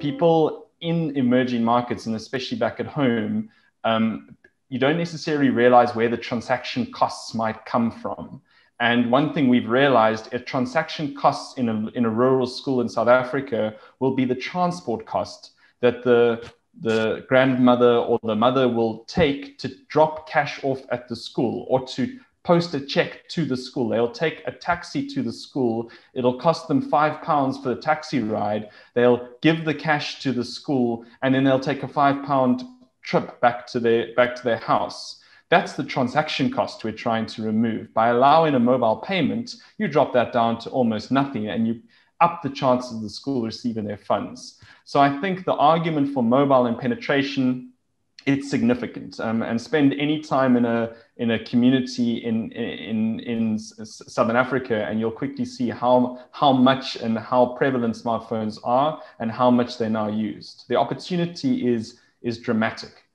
people in emerging markets, and especially back at home, um, you don't necessarily realize where the transaction costs might come from. And one thing we've realized a transaction costs in a, in a rural school in South Africa will be the transport cost that the, the grandmother or the mother will take to drop cash off at the school or to post a check to the school. They'll take a taxi to the school. It'll cost them five pounds for the taxi ride. They'll give the cash to the school and then they'll take a five pound trip back to their back to their house. That's the transaction cost we're trying to remove. By allowing a mobile payment, you drop that down to almost nothing and you up the chances of the school receiving their funds. So I think the argument for mobile and penetration, it's significant. Um, and spend any time in a in a community in in in Southern Africa, and you'll quickly see how how much and how prevalent smartphones are and how much they're now used. The opportunity is is dramatic.